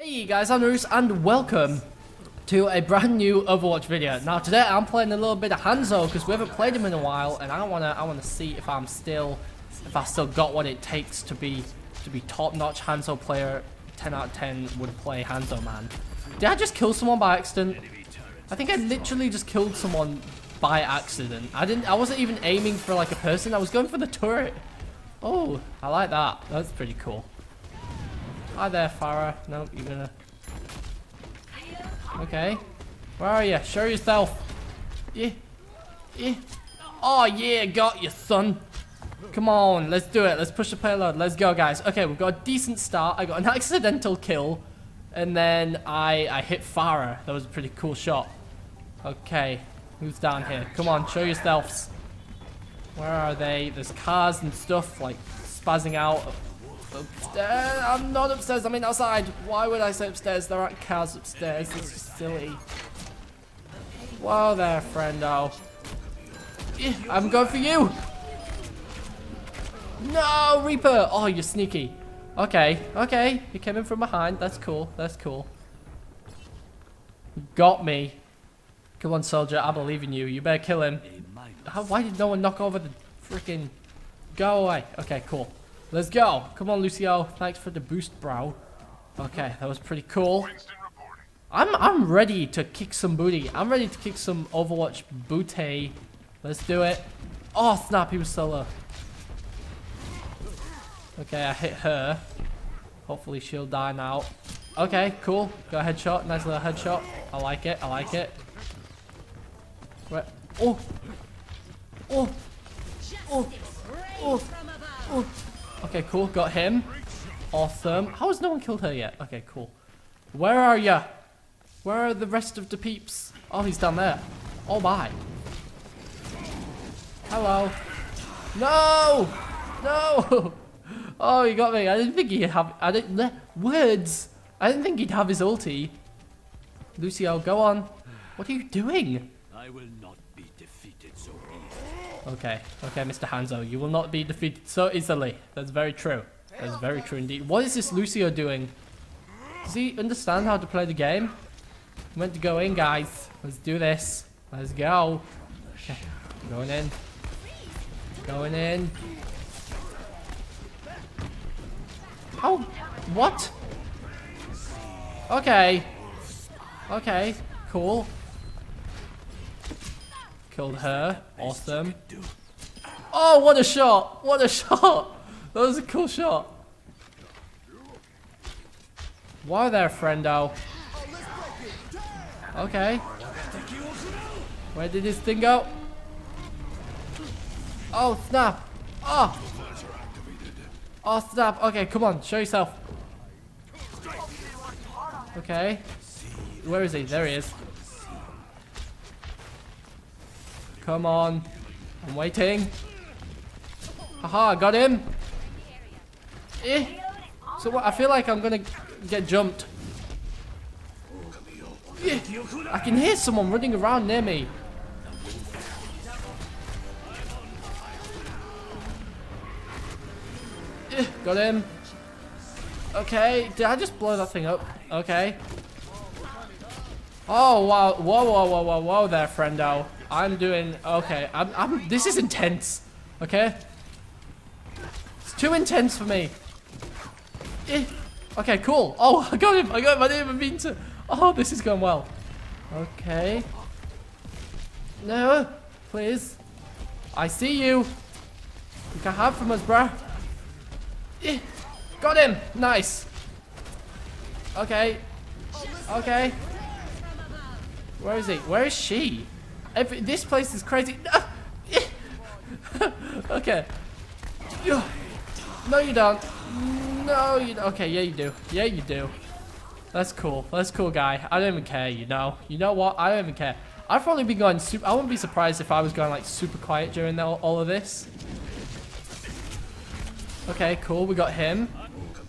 Hey guys, I'm Nereus and welcome to a brand new Overwatch video. Now today I'm playing a little bit of Hanzo because we haven't played him in a while and I wanna I wanna see if I'm still if I still got what it takes to be to be top-notch Hanzo player 10 out of 10 would play Hanzo man. Did I just kill someone by accident? I think I literally just killed someone by accident. I didn't I wasn't even aiming for like a person, I was going for the turret. Oh, I like that. That's pretty cool. Hi there, Pharah. No, you're gonna... Okay. Where are you? Show yourself. Yeah. Yeah. Oh, yeah, got you, son. Come on, let's do it. Let's push the payload. Let's go, guys. Okay, we've got a decent start. I got an accidental kill. And then I, I hit Pharah. That was a pretty cool shot. Okay. Who's down here? Come on, show yourselves. Where are they? There's cars and stuff, like, spazzing out. Upstairs? I'm not upstairs, I mean outside. Why would I say upstairs? There aren't cars upstairs. It's just silly. Whoa there, friendo. I'm going for you. No, Reaper. Oh, you're sneaky. Okay, okay. You came in from behind. That's cool. That's cool. Got me. Come on, soldier. I believe in you. You better kill him. How, why did no one knock over the freaking... Go away. Okay, cool. Let's go. Come on, Lucio. Thanks for the boost, bro. Okay, that was pretty cool. I'm I'm ready to kick some booty. I'm ready to kick some Overwatch booty. Let's do it. Oh, snap. He was solo. Okay, I hit her. Hopefully she'll die now. Okay, cool. Got a headshot. Nice little headshot. I like it. I like it. Right. Oh. Oh. Oh. Oh. Oh. Okay, cool. Got him. Awesome. How has no one killed her yet? Okay, cool. Where are ya? Where are the rest of the peeps? Oh, he's down there. Oh my. Hello. No! No! Oh, he got me. I didn't think he'd have... I didn't... Words! I didn't think he'd have his ulti. Lucio, go on. What are you doing? I will not be defeated so easily. Okay, okay, Mr. Hanzo, you will not be defeated so easily. That's very true. That's very true indeed. What is this Lucio doing? Does he understand how to play the game? I'm meant to go in, guys. Let's do this. Let's go. Okay, going in. Going in. Oh, what? Okay. Okay, cool. Killed her. Awesome. Oh, what a shot! What a shot! That was a cool shot. Why there, friendo? Okay. Where did this thing go? Oh, snap! Oh! Oh, snap! Okay, come on, show yourself. Okay. Where is he? There he is. Come on. I'm waiting. Haha, got him. Eh. So what? I feel like I'm gonna get jumped. Eh. I can hear someone running around near me. Eh, Got him. Okay, did I just blow that thing up? Okay. Oh wow! Whoa, whoa, whoa, whoa, whoa, there, friendo. I'm doing okay. I'm, I'm. This is intense. Okay. It's too intense for me. Eh. Okay, cool. Oh, I got him. I got him. I didn't even mean to. Oh, this is going well. Okay. No, please. I see you. You can hide from us, bruh. Eh. Got him. Nice. Okay. Okay. Where is he? Where is she? Every, this place is crazy. okay. No, you don't. No, you don't. Okay, yeah, you do. Yeah, you do. That's cool. That's cool, guy. I don't even care, you know. You know what? I don't even care. I've probably been going super... I wouldn't be surprised if I was going, like, super quiet during the, all of this. Okay, cool. We got him.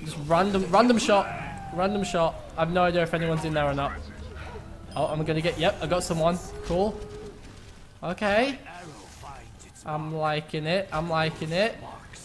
Just random, random shot. Random shot. I have no idea if anyone's in there or not. Oh, I'm gonna get... Yep, I got someone. Cool. Okay. I'm liking it. I'm liking it.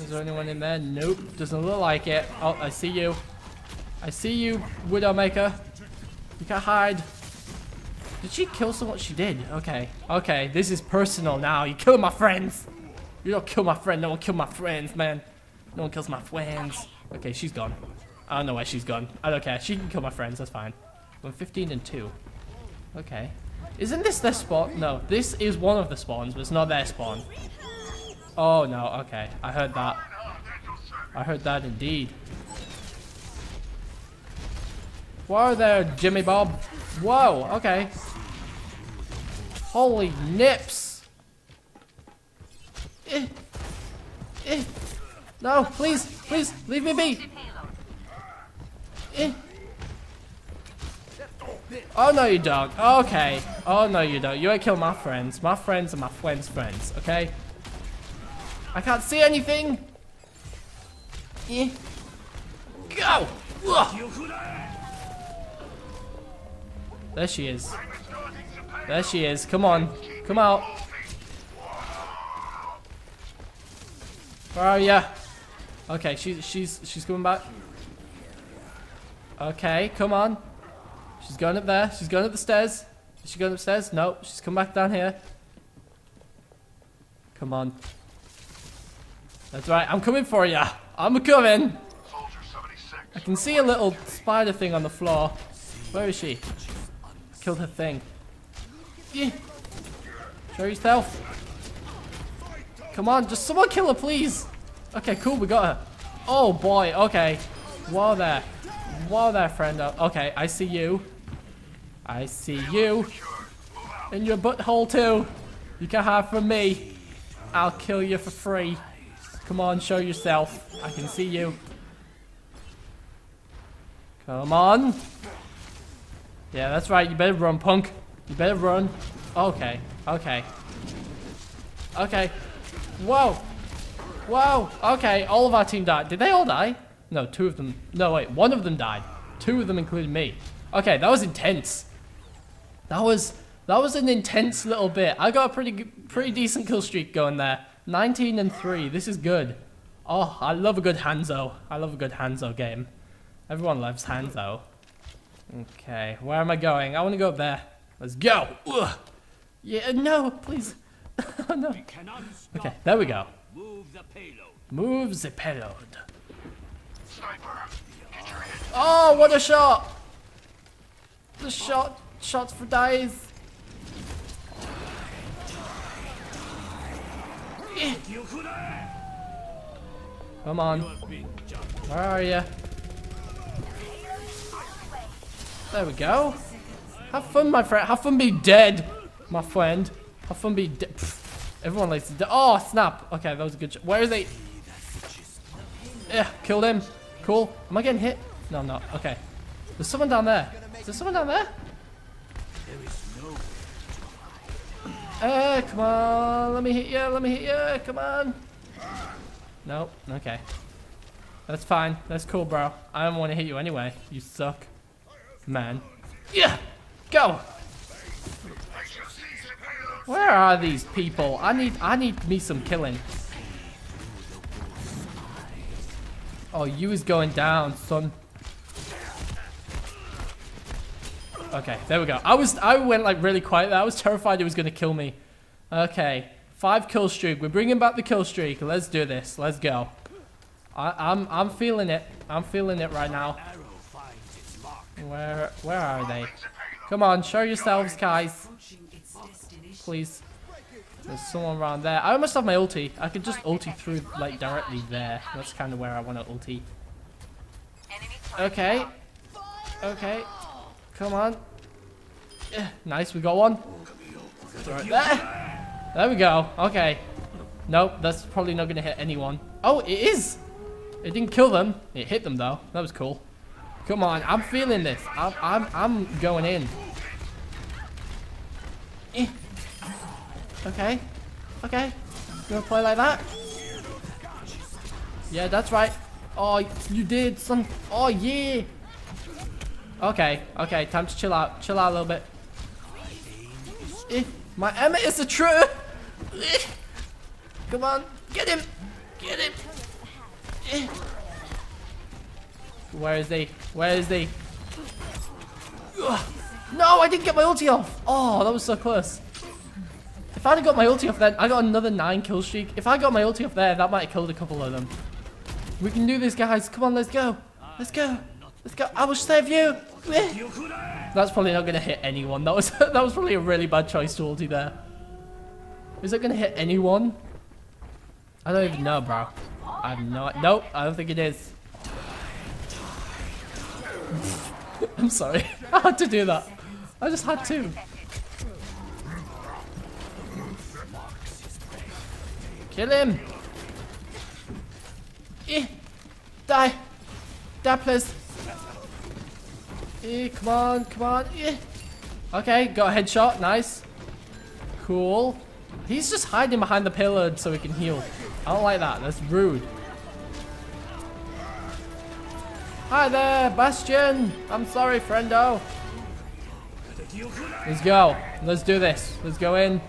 Is there anyone in there? Nope. Doesn't look like it. Oh, I see you. I see you, Widowmaker. You can't hide. Did she kill someone? She did. Okay. Okay, this is personal now. You kill my friends. You don't kill my friend. No one kill my friends, man. No one kills my friends. Okay, she's gone. I don't know where she's gone. I don't care. She can kill my friends. That's fine. I'm 15 and 2. Okay. Isn't this their spawn? No, this is one of the spawns, but it's not their spawn. Oh, no. Okay. I heard that. I heard that indeed. Whoa there, Jimmy Bob. Whoa, okay. Holy nips. Eh. Eh. No, please, please, leave me be. Eh. Oh no you don't. Okay. Oh no you don't. You ain't kill my friends. My friends are my friends' friends, okay? I can't see anything. Eh. Go! There she is. There she is. Come on. Come out. Where are ya? Okay, she's she's she's coming back. Okay, come on. She's going up there. She's going up the stairs. Is she going upstairs? No, she's come back down here. Come on. That's right, I'm coming for you. I'm coming. I can see a little spider thing on the floor. Where is she? Killed her thing. Yeah. Show yourself. Come on, just someone kill her, please. Okay, cool, we got her. Oh boy, okay. Whoa there. Whoa there, friend. Uh, okay, I see you. I see you. In your butthole too. You can have from me. I'll kill you for free. Come on, show yourself. I can see you. Come on. Yeah, that's right. You better run, punk. You better run. Okay. Okay. Okay. Whoa. Whoa. Okay, all of our team died. Did they all die? No, two of them. No, wait. One of them died. Two of them included me. Okay, that was intense. That was that was an intense little bit. I got a pretty pretty decent kill streak going there. 19 and 3. This is good. Oh, I love a good Hanzo. I love a good Hanzo game. Everyone loves Hanzo. Okay, where am I going? I want to go up there. Let's go. Ugh. Yeah, no, please. oh, no. Okay, there we go. Move the payload. Move the payload. Oh, what a shot! The shot, shots for days. Come on. Where are you? There we go. Have fun, my friend. Have fun being dead, my friend. Have fun being dead. Everyone likes to die. Oh, snap. Okay, that was a good shot. Where is he? Yeah, killed him. Cool. Am I getting hit? No, I'm not. Okay. There's someone down there. Is there someone down there? There is no Uh, come on. Let me hit you. Let me hit you. Come on. Nope. Okay. That's fine. That's cool, bro. I don't want to hit you anyway. You suck. Man. Yeah. Go. Where are these people? I need I need me some killing. Oh, you is going down, son. Okay, there we go. I was I went like really quiet there. I was terrified it was gonna kill me. Okay, five kill streak. We're bringing back the kill streak. Let's do this. Let's go. I, I'm I'm feeling it. I'm feeling it right now. Where where are they? Come on, show yourselves, guys. Please. There's someone around there. I almost have my ulti. I could just ulti through, like, directly there. That's kind of where I want to ulti. Okay. Okay. Come on. Yeah, nice, we got one. Right there. There we go. Okay. Nope, that's probably not going to hit anyone. Oh, it is. It didn't kill them. It hit them, though. That was cool. Come on, I'm feeling this. I'm, I'm, I'm going in. Okay. Okay. You wanna play like that? Yeah, that's right. Oh, you did, some. Oh, yeah. Okay, okay, time to chill out. Chill out a little bit. Eh, my Emma is the truth. Eh. Come on, get him. Get him. Eh. Where is he? Where is he? Ugh. No, I didn't get my ulti off. Oh, that was so close. I'd have got my ulti off then, I got another 9 kill streak. If I got my ulti off there, that might have killed a couple of them. We can do this, guys. Come on, let's go. Let's go. Let's go. I will save you. That's probably not going to hit anyone. That was that was probably a really bad choice to ulti there. Is it going to hit anyone? I don't even know, bro. I have no... Nope, I don't think it is. I'm sorry. I had to do that. I just had to. Kill him. Eh. Die. Die, please. Eh, come on, come on. Eh. Okay, got a headshot. Nice. Cool. He's just hiding behind the pillar so he can heal. I don't like that. That's rude. Hi there, Bastion. I'm sorry, friendo. Let's go. Let's do this. Let's go in.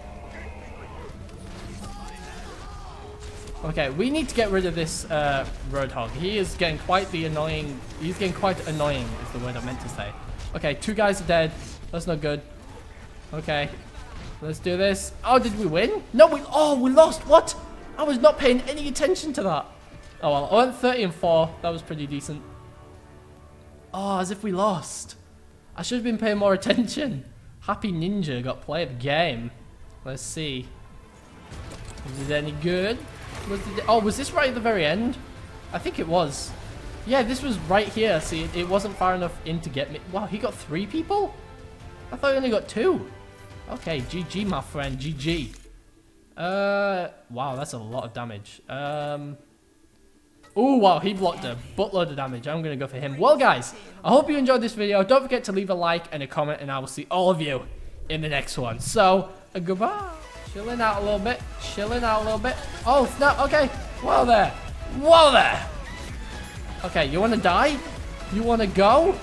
Okay, we need to get rid of this uh, Roadhog. He is getting quite the annoying... He's getting quite annoying is the word I meant to say. Okay, two guys are dead. That's not good. Okay. Let's do this. Oh, did we win? No, we... Oh, we lost. What? I was not paying any attention to that. Oh, well. I went 30 and 4. That was pretty decent. Oh, as if we lost. I should have been paying more attention. Happy Ninja got play of the game. Let's see. Is it any good? Was it, oh, was this right at the very end? I think it was. Yeah, this was right here. See, it, it wasn't far enough in to get me. Wow, he got three people? I thought he only got two. Okay, GG, my friend. GG. Uh, wow, that's a lot of damage. Um... Oh, wow, he blocked a buttload of damage. I'm going to go for him. Well, guys, I hope you enjoyed this video. Don't forget to leave a like and a comment, and I will see all of you in the next one. So, uh, goodbye. Chilling out a little bit. Chilling out a little bit. Oh, snap. Okay. Whoa there. Whoa there. Okay, you want to die? You want to go?